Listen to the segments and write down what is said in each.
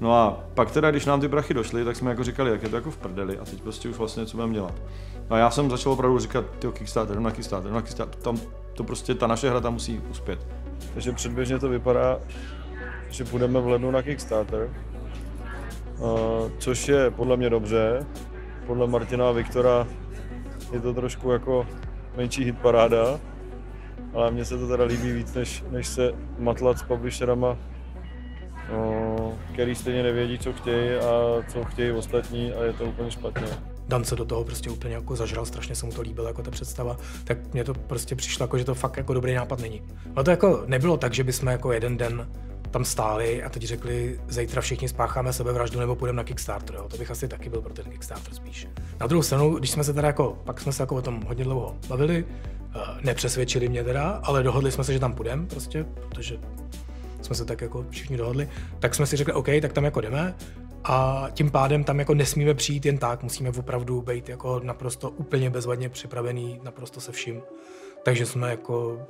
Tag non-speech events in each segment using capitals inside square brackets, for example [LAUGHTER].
No a pak teda, když nám ty prachy došly, tak jsme jako říkali, jak je to jako v prdeli a teď prostě už vlastně co budeme dělat. No a já jsem začal opravdu říkat, ty Kickstarter, na Kickstarter, na Kickstarter, tam to prostě, ta naše hra tam musí uspět. Takže předběžně to vypadá, že půjdeme v lednu na Kickstarter, což je podle mě dobře. Podle Martina a Viktora je to trošku jako menší hit paráda, ale mně se to teda líbí víc, než, než se matlat s publisherama, který stejně nevědí, co chtějí a co chtějí ostatní a je to úplně špatně. Dan se do toho prostě úplně jako zažral, strašně se mu to líbilo jako ta představa, tak mně to prostě přišlo jako, že to fakt jako dobrý nápad není. Ale to jako nebylo tak, že bychom jako jeden den tam stáli a teď řekli, zítra všichni spácháme sebevraždu nebo půjdeme na Kickstarter. Jo. To bych asi taky byl pro ten Kickstarter spíš. Na druhou stranu, když jsme se teda jako, pak jsme se jako o tom hodně dlouho bavili, eh, nepřesvědčili mě teda, ale dohodli jsme se, že tam půjdeme prostě, protože jsme se tak jako všichni dohodli, tak jsme si řekli, OK, tak tam jako jdeme a tím pádem tam jako nesmíme přijít jen tak, musíme opravdu být jako naprosto úplně bezvadně připravený, naprosto se vším. Takže jsme jako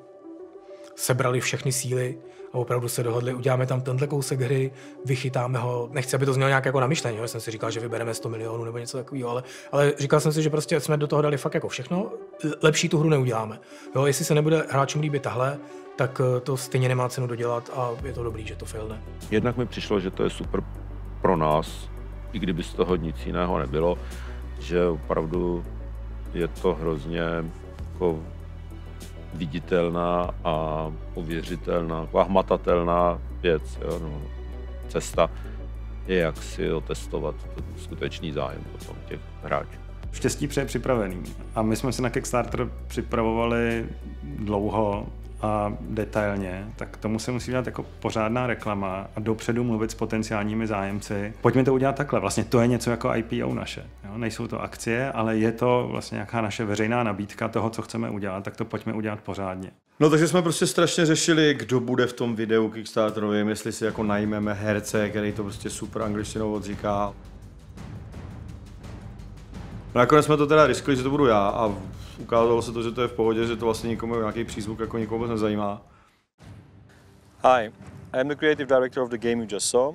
sebrali všechny síly a opravdu se dohodli, uděláme tam tenhle kousek hry, vychytáme ho, nechci, aby to znělo nějak jako namyšlení, jo? jsem si říkal, že vybereme 100 milionů nebo něco takového, ale, ale říkal jsem si, že prostě jsme do toho dali fakt jako všechno, lepší tu hru neuděláme. Jo, jestli se nebude hráčům líbit tahle, tak eh, to stejně nemá cenu dodělat a je to dobrý, že to failne. Jednak mi přišlo, že to je super pro nás, i kdyby z toho nic jiného nebylo, že opravdu je to hrozně jako viditelná a ověřitelná, taková hmatatelná věc, jo, no, cesta je jak si otestovat skutečný zájem potom těch hráčů. Štěstí přeje připravený. A my jsme se na Kickstarter připravovali dlouho, a detailně, tak tomu se musí dělat jako pořádná reklama a dopředu mluvit s potenciálními zájemci. Pojďme to udělat takhle. Vlastně to je něco jako IPO naše. Jo? Nejsou to akcie, ale je to vlastně nějaká naše veřejná nabídka toho, co chceme udělat, tak to pojďme udělat pořádně. No takže jsme prostě strašně řešili, kdo bude v tom videu Kickstarterovým, jestli si jako najmeme herce, který to prostě super angličtinou odříká. Nakonec jsme to teda riskli, že to budu já a ukázalo se to, že to je v pohodě, že to vlastně nikomu nějaký přízvuk jako nikomu nezajímá. Hi, I am the creative director of the game you just saw.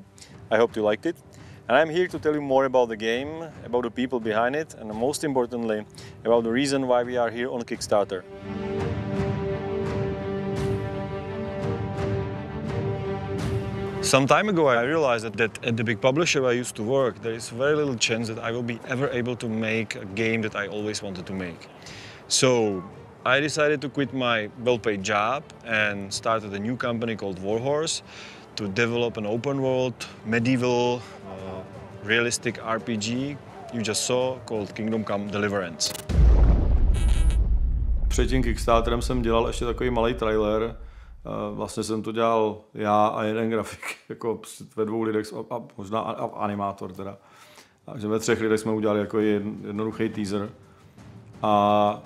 I hope you liked it. And I'm here to tell you more about the game, about the people behind it, and most importantly, about the reason why we are here on Kickstarter. Some time ago I realized that, that at the big publisher I used to work, there is very little chance that I will be ever able to make a game that I always wanted to make. So I decided to quit my well-paid job and started a new company called Warhorse to develop an open world, medieval, uh, realistic RPG you just saw called Kingdom Come Deliverance. Před tím Kickstarterem jsem dělal ještě takový malý trailer. Vlastně jsem to dělal já a jeden grafik, [LAUGHS] jako ve dvou lidech a možná animátor teda. Takže ve třech lidech jsme udělali jako jednoduchý teaser. A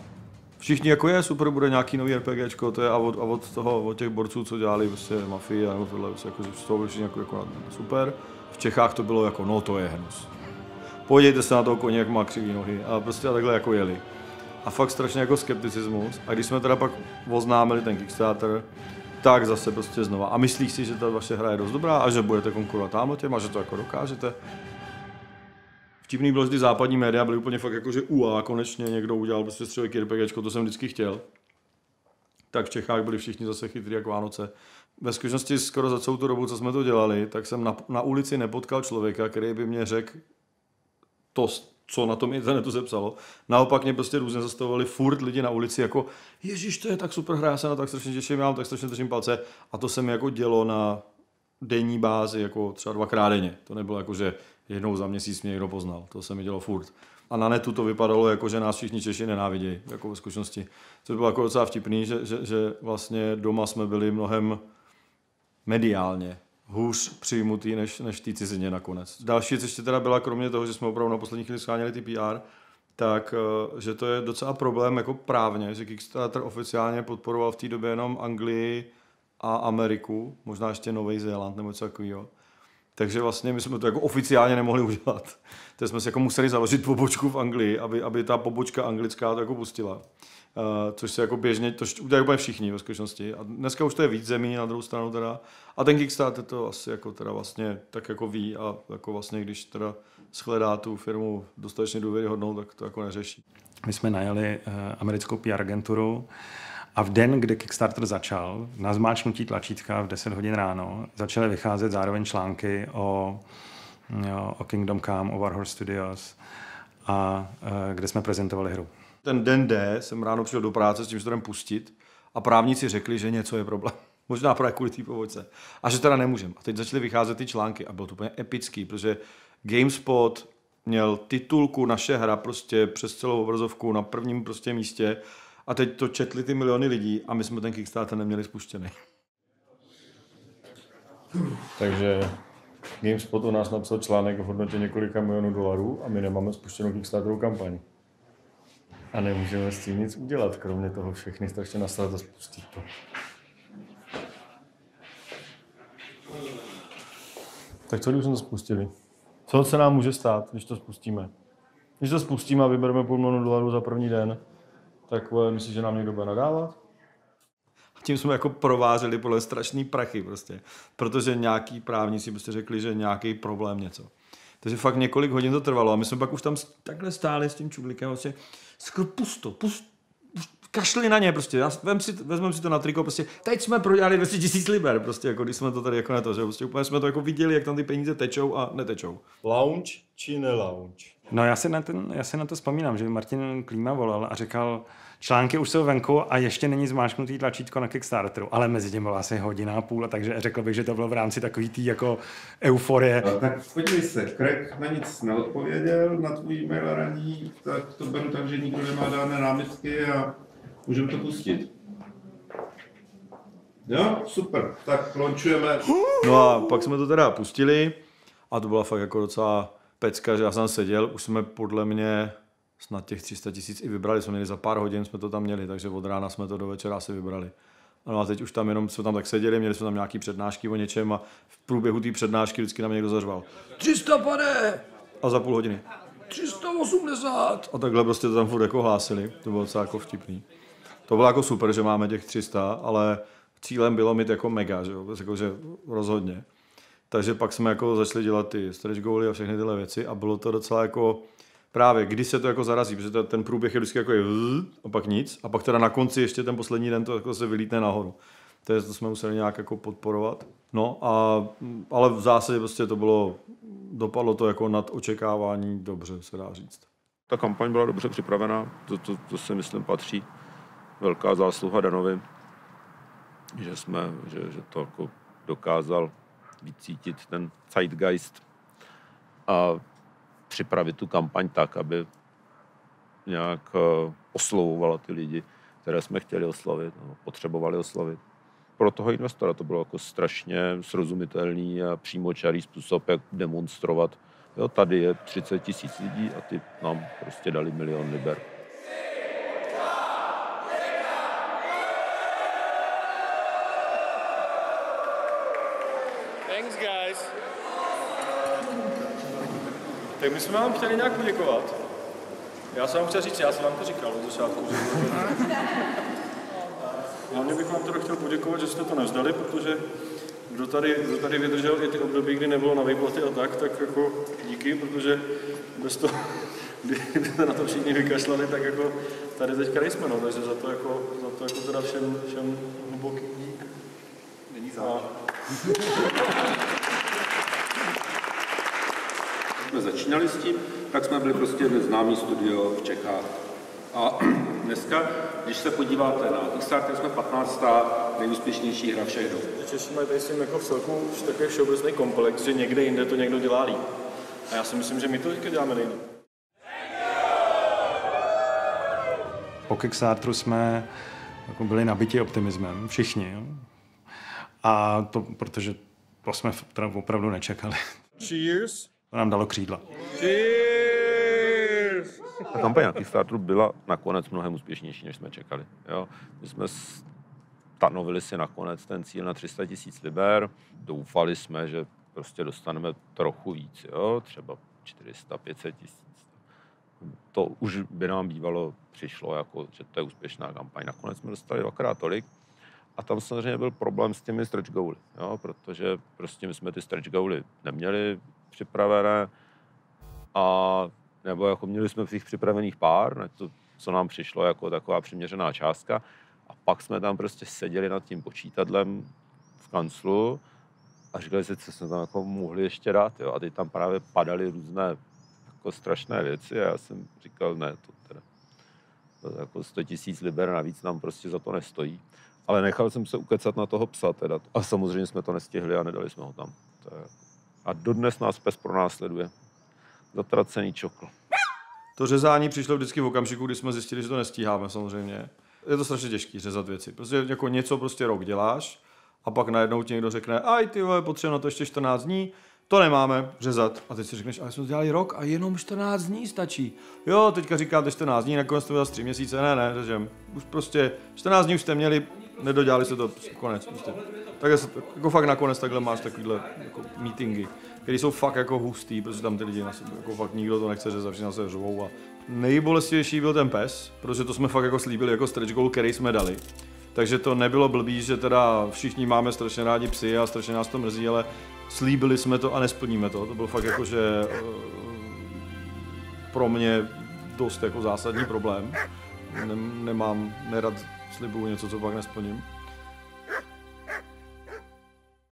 všichni jako je, super, bude nějaký nový RPGčko, to je a od, a od toho, od těch borců, co dělali prostě mafii a tohle, prostě jako, z toho všichni jako, jako super. V Čechách to bylo jako, no to je hnus. Podívejte se na toho koně, jak má křivý nohy a prostě a takhle jako jeli. A fakt strašně jako skepticismus. A když jsme teda pak oznámili ten Kickstarter, tak zase prostě znova. A myslíš si, že ta vaše hra je dost dobrá a že budete konkurovat tamhle těm a že to jako dokážete? Vtipný bylo, že západní média byly úplně fakt jako, že UA, konečně někdo udělal prostě střelky RPGčko, to jsem vždycky chtěl. Tak v Čechách byli všichni zase chytrý jak Vánoce. Ve skutečnosti skoro za celou tu dobu, co jsme to dělali, tak jsem na, na ulici nepotkal člověka, který by mě řekl to, co na tom internetu se psalo. Naopak mě prostě různě zastavovali furt lidi na ulici jako Ježíš, to je tak super hra, já se na tak strašně těším, já mám tak strašně držím palce. A to se mi jako dělo na denní bázi, jako třeba dvakrát denně. To nebylo jako, že jednou za měsíc mě někdo poznal. To se mi dělo furt. A na netu to vypadalo jako, že nás všichni Češi nenávidějí, jako ve zkušenosti. Což bylo jako docela vtipný, že, že, že vlastně doma jsme byli mnohem mediálně hůř přijmutý než, než té cizině nakonec. Další věc ještě teda byla, kromě toho, že jsme opravdu na poslední chvíli scháněli ty PR, tak eh, že to je docela problém jako právně, že Kickstarter oficiálně podporoval v té době jenom Anglii a Ameriku, možná ještě Nový Zéland nebo něco takového. Takže vlastně my jsme to jako oficiálně nemohli udělat. [LAUGHS] Takže jsme si jako museli založit pobočku v Anglii, aby, aby ta pobočka anglická to jako pustila. Uh, což se jako běžně, to udělají úplně všichni ve skutečnosti. A dneska už to je víc zemí na druhou stranu teda. A ten Kickstarter to asi jako teda vlastně tak jako ví a jako vlastně, když teda shledá tu firmu dostatečně důvěryhodnou, tak to jako neřeší. My jsme najeli uh, americkou PR agenturu a v den, kdy Kickstarter začal, na zmáčknutí tlačítka v 10 hodin ráno, začaly vycházet zároveň články o, jo, o Kingdom Come, o Warhorse Studios, a uh, kde jsme prezentovali hru. Ten den D jsem ráno přišel do práce s tím, že to pustit a právníci řekli, že něco je problém. [LAUGHS] Možná právě kvůli té povodce. A že teda nemůžem. A teď začaly vycházet ty články a bylo to úplně epický, protože GameSpot měl titulku naše hra prostě přes celou obrazovku na prvním prostě místě a teď to četli ty miliony lidí a my jsme ten Kickstarter neměli spuštěný. Takže GameSpot u nás napsal článek v hodnotě několika milionů dolarů a my nemáme spuštěnou Kickstarterovou kampaň. A nemůžeme s tím nic udělat, kromě toho všechny strašně nastavit a spustit to. Tak co, když jsme to spustili? Co se nám může stát, když to spustíme? Když to spustíme a vybereme půl milionu dolarů za první den, tak myslíš, že nám někdo bude nadávat? A tím jsme jako provářeli podle strašný prachy prostě. Protože nějaký právníci prostě řekli, že nějaký problém něco. Takže fakt několik hodin to trvalo a my jsme pak už tam takhle stáli s tím čudlikem vlastně skoro pusto, pusto, kašli na ně prostě, já vem si, vezmeme si to na triko, prostě teď jsme prodělali 200 tisíc liber, prostě jako když jsme to tady jako na to, že prostě úplně jsme to jako viděli, jak tam ty peníze tečou a netečou. Lounge či ne lounge? No já si na, ten, já si na to vzpomínám, že Martin Klíma volal a říkal, články už jsou venku a ještě není zmáčknutý tlačítko na Kickstarteru, ale mezi tím byla asi hodina a půl, takže řekl bych, že to bylo v rámci takový tý jako euforie. No, tak podívej se, Craig na nic neodpověděl, na tvůj e-mail raní, tak to beru tak, že nikdo nemá dáne námitky a můžeme to pustit. Jo, super, tak launchujeme. No a pak jsme to teda pustili a to byla fakt jako docela pecka, že já jsem seděl, už jsme podle mě snad těch 300 tisíc i vybrali, jsme měli za pár hodin, jsme to tam měli, takže od rána jsme to do večera asi vybrali. No a teď už tam jenom jsme tam tak seděli, měli jsme tam nějaký přednášky o něčem a v průběhu té přednášky vždycky nám někdo zařval 300 pane! A za půl hodiny 380! A takhle prostě to tam furt jako hlásili, to bylo docela jako vtipný. To bylo jako super, že máme těch 300, ale cílem bylo mít jako mega, že jo, jako, že rozhodně. Takže pak jsme jako začali dělat ty stretch goaly a všechny tyhle věci a bylo to docela jako právě, kdy se to jako zarazí, protože to, ten průběh je vždycky jako je a pak nic a pak teda na konci ještě ten poslední den to jako se vylítne nahoru. To, je, to jsme museli nějak jako podporovat. No, a, ale v zásadě prostě to bylo, dopadlo to jako nad očekávání dobře, se dá říct. Ta kampaň byla dobře připravená, to, to, to si myslím patří velká zásluha Danovi, že jsme, že, že to jako dokázal vycítit ten zeitgeist a připravit tu kampaň tak, aby nějak eh, oslovovala ty lidi, které jsme chtěli oslavit, no, potřebovali oslavit. Pro toho investora to bylo jako strašně srozumitelný a přímočarý způsob, jak demonstrovat. Jo, tady je 30 tisíc lidí a ty nám prostě dali milion liber. Tak my jsme vám chtěli nějak poděkovat. Já jsem vám chtěl říct, já jsem vám to říkal od začátku. [LAUGHS] Hlavně bych vám teda chtěl poděkovat, že jste to nevzdali, protože kdo tady, kdo tady vydržel i ty období, kdy nebylo na výplaty a tak, tak jako díky, protože bez toho, [LAUGHS] kdybyste na to všichni vykašlali, tak jako tady teďka nejsme, no, takže za to jako, za to jako teda všem, všem hluboký dík. Není záleží [LAUGHS] jsme začínali s tím, tak jsme byli prostě neznámý studio v Čechách. A [CLEARS THROAT] dneska, když se podíváte na Kickstarter, jsme 15. nejúspěšnější hra všech dob. Češi mají tady s tím jako v celku už takový všeobecný komplex, že někde jinde to někdo dělá líp. A já si myslím, že my to teďka děláme nejlíp. Po Kickstarteru jsme jako byli nabiti optimismem, všichni. Jo? A to, protože to jsme opravdu nečekali. Cheers! To nám dalo křídla. Cheers! Ta kampaň na Kickstarteru byla nakonec mnohem úspěšnější, než jsme čekali. Jo? My jsme stanovili si nakonec ten cíl na 300 tisíc liber. Doufali jsme, že prostě dostaneme trochu víc, jo? třeba 400, 500 tisíc. to už by nám bývalo přišlo, jako, že to je úspěšná kampaň. Nakonec jsme dostali dvakrát tolik. A tam samozřejmě byl problém s těmi stretch goaly, jo, protože prostě my jsme ty stretch goaly neměli připravené a nebo jako měli jsme v těch připravených pár, na to, co nám přišlo jako taková přiměřená částka. A pak jsme tam prostě seděli nad tím počítadlem v kanclu a říkali si, co jsme tam jako mohli ještě dát. Jo. A teď tam právě padaly různé jako strašné věci a já jsem říkal, ne, to teda to jako 100 tisíc liber navíc nám prostě za to nestojí. Ale nechal jsem se ukecat na toho psa teda. A samozřejmě jsme to nestihli a nedali jsme ho tam. To je... A dodnes nás pes pronásleduje. Zatracený čokl. To řezání přišlo vždycky v okamžiku, kdy jsme zjistili, že to nestíháme samozřejmě. Je to strašně těžké řezat věci. Prostě jako něco prostě rok děláš a pak najednou ti někdo řekne, aj ty vole, potřebujeme na to ještě 14 dní, to nemáme řezat. A teď si řekneš, ale jsme to dělali rok a jenom 14 dní stačí. Jo, teďka říkáte 14 dní, nakonec to bylo 3 měsíce, ne, ne, řežem. Už prostě 14 dní už jste měli, nedodělali se to, konec. Prostě. Tak jako fakt nakonec takhle máš takovýhle jako meetingy, které jsou fakt jako hustý, protože tam ty lidi na sebe, jako fakt nikdo to nechce řezat, všichni se řvou a nejbolestivější byl ten pes, protože to jsme fakt jako slíbili jako stretch goal, který jsme dali. Takže to nebylo blbý, že teda všichni máme strašně rádi psy a strašně nás to mrzí, ale slíbili jsme to a nesplníme to. To byl fakt jako, že eh, pro mě dost jako zásadní problém. Nemám, nerad slibuju něco, co pak nesplním.